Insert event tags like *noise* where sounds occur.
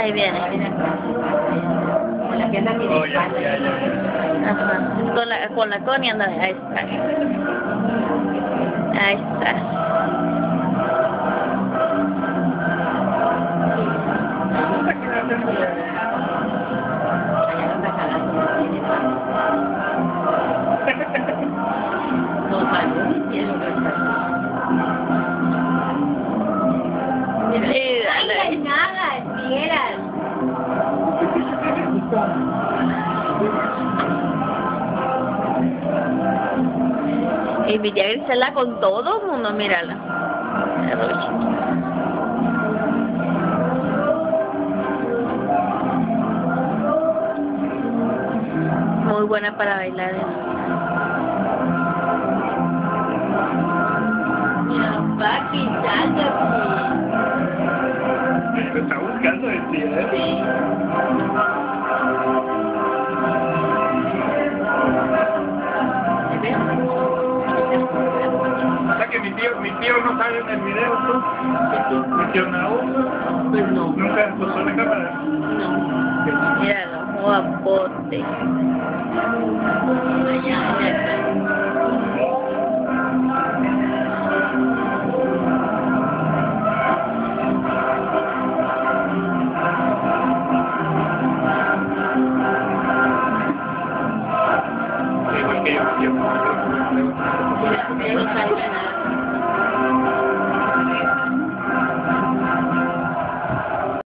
Ahí viene, ahí viene. Con la que anda mi Oh, ya, ya, ya. Ajá. Con la, con la Connie anda, ahí está. Ahí está. *laughs* Y Villa Grisela con todo el mundo, mírala. Muy buena para bailar. ¿eh? Me está buscando el tío, ¿eh? O salen en el video tú? No, pues no. nunca puso la cámara. No.